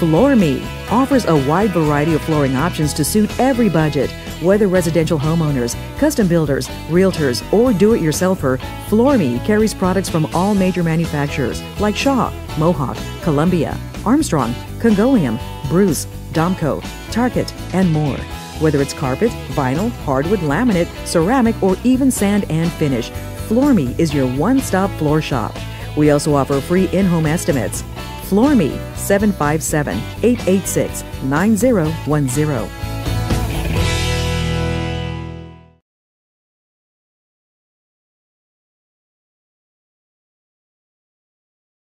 Floor Me offers a wide variety of flooring options to suit every budget. Whether residential homeowners, custom builders, realtors, or do-it-yourselfer, Floor Me carries products from all major manufacturers like Shaw, Mohawk, Columbia, Armstrong, Congoleum, Bruce, Domco, Tarkett, and more. Whether it's carpet, vinyl, hardwood, laminate, ceramic, or even sand and finish, Floor Me is your one-stop floor shop. We also offer free in-home estimates. Floor Me 757 886 9010.